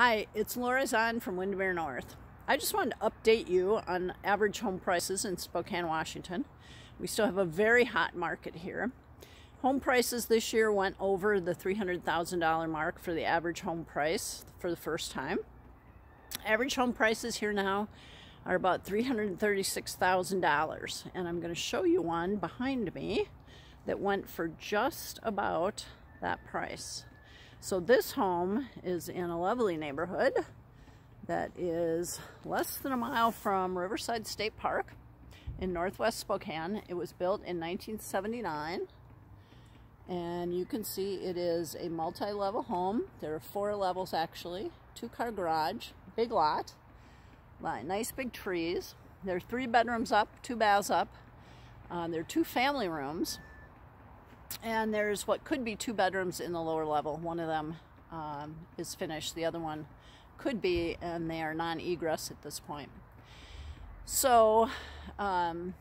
Hi, it's Laura Zahn from Windermere North. I just wanted to update you on average home prices in Spokane, Washington. We still have a very hot market here. Home prices this year went over the $300,000 mark for the average home price for the first time. Average home prices here now are about $336,000 and I'm going to show you one behind me that went for just about that price. So this home is in a lovely neighborhood that is less than a mile from Riverside State Park in northwest Spokane. It was built in 1979 and you can see it is a multi-level home. There are four levels actually, two-car garage, big lot, nice big trees. There are three bedrooms up, two baths up. Uh, there are two family rooms and there's what could be two bedrooms in the lower level. One of them um, is finished, the other one could be, and they are non-egress at this point. So, um,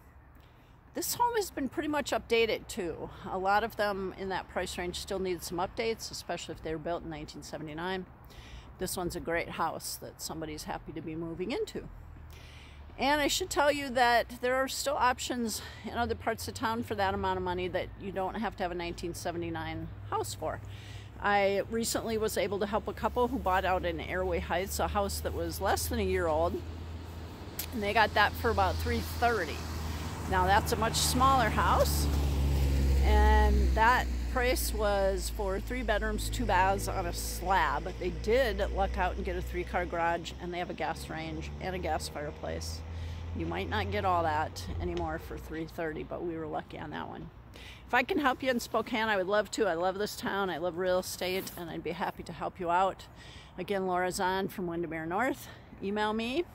this home has been pretty much updated too. A lot of them in that price range still need some updates, especially if they were built in 1979. This one's a great house that somebody's happy to be moving into. And I should tell you that there are still options in other parts of town for that amount of money that you don't have to have a 1979 house for. I recently was able to help a couple who bought out in Airway Heights, a house that was less than a year old, and they got that for about 330. Now that's a much smaller house, and price was for three bedrooms, two baths on a slab. They did luck out and get a three-car garage, and they have a gas range and a gas fireplace. You might not get all that anymore for 330 but we were lucky on that one. If I can help you in Spokane, I would love to. I love this town. I love real estate, and I'd be happy to help you out. Again, Laura Zahn from Windermere North. Email me,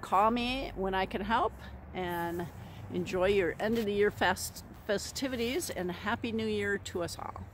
call me when I can help, and enjoy your end of the year fest festivities, and Happy New Year to us all.